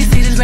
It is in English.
We see this